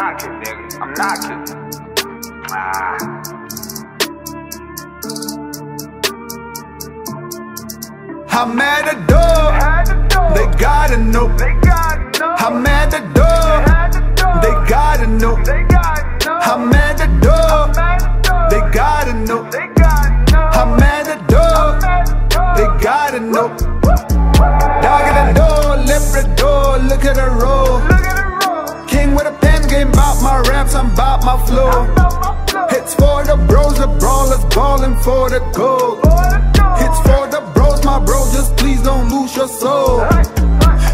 knocking, nigga. I'm knocking. Ah. I'm at the door. They gotta know. I'm at the door. They gotta know. I'm at the door. They gotta know. I'm at the door. They gotta know. Dog at the door, left the door, look at the road. My for the bros, the brawlers ballin' for the gold. Hits for the bros, my bro, just please don't lose your soul.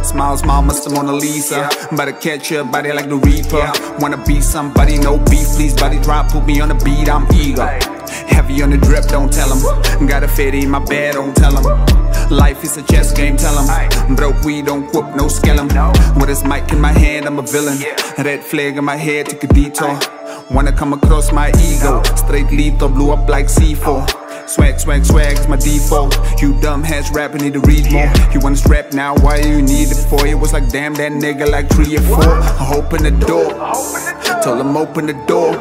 Smile, smile, Mr. Mona Lisa. Better catch your body like the Reaper. Wanna be somebody, no beef, please, body drop, put me on the beat, I'm eager. Heavy on the drip, don't tell him. Got a fitty in my bed, don't tell him. Life is a chess game, tell him. Broke we don't whoop, no scale. With this mic in my hand, I'm a villain. Red flag in my head, take a detour. Wanna come across my ego. Straight lethal, blew up like C4. Swag, swag, swag is my default. You dumb heads rapping need to read more. You wanna strap now, why you need it for? It was like, damn, that nigga like three or four. I open the door, told him open the door.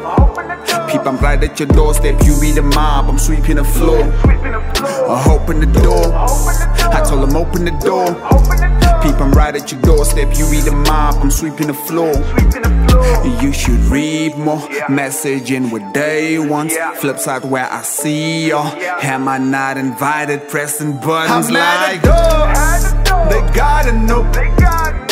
Peep, I'm right at your doorstep. You be the mob, I'm sweeping the floor. I open the door, I told him open the door. Peep, I'm right at your doorstep. You be the mob, I'm sweeping the floor. You should read more. Messaging with day ones. Flip side where I see y'all. Am I not invited? Pressing buttons I'm like. at the door. They gotta know. I'm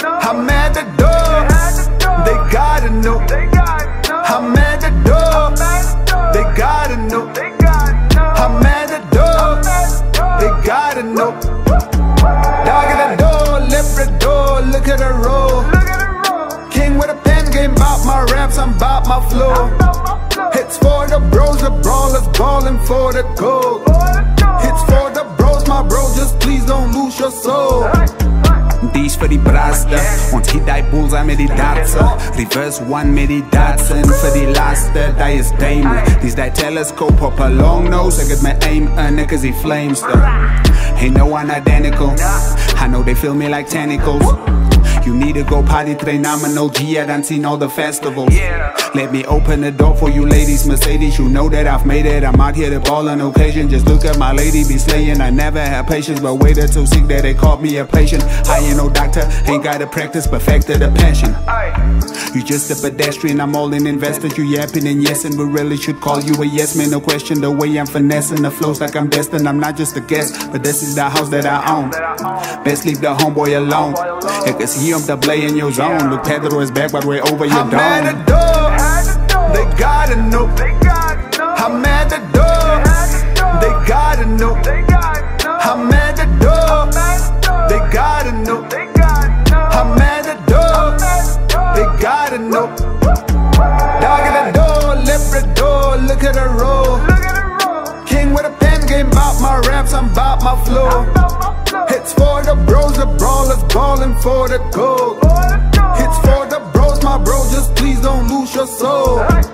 for the gold. Hits for the bros, my bro, just please don't lose your soul. Dies vir die braste Ons hit die boels aan met die dartse Reverse one met die dartse En vir die laaste, die is Damon Dis die telescope op a long nose. Ek het my aim in, ek is die flamester Ain't no one identical. I know they feel me like tentacles You need to go potty train, I'm an OG, I done seen all the festivals. Let me open the door for you ladies, Mercedes. You know that I've made it, I'm out here to ball on occasion. Just look at my lady, be slaying, I never had patience But waited too sick that they called me a patient. I ain't no doctor, ain't got to practice, perfected a passion. You just a pedestrian, I'm all in invested You yapping and yes, and we really should call you a yes man. No question the way I'm finessing the flows like I'm destined. I'm not just a guest, but this is the house that I own. Best leave the homeboy alone. Ek is hier om te bly in your zone Look Pedro is back but we're over your I'm at the door. They gotta know. I'm at the door. They gotta know. I'm at the door. They gotta know. I'm at the door. They gotta know. Ballin' for the gold. Hits for the bros, my bro, just please don't lose your soul.